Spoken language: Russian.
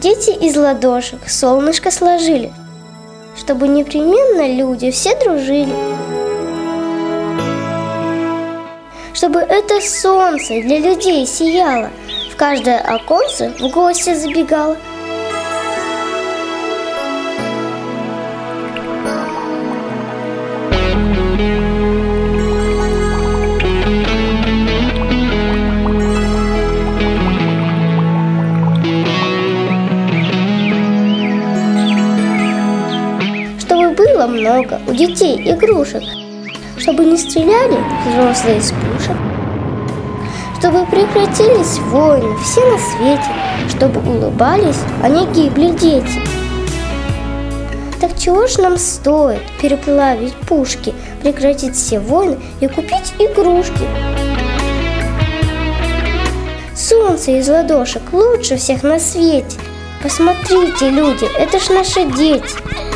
дети из ладошек солнышко сложили, чтобы непременно люди все дружили. Чтобы это солнце для людей сияло, в каждое оконце в гости забегало. Было много у детей игрушек, чтобы не стреляли взрослые из пушек, чтобы прекратились войны все на свете, чтобы улыбались, а не гибли дети. Так чего ж нам стоит переплавить пушки, прекратить все войны и купить игрушки? Солнце из ладошек лучше всех на свете. Посмотрите, люди, это ж наши дети.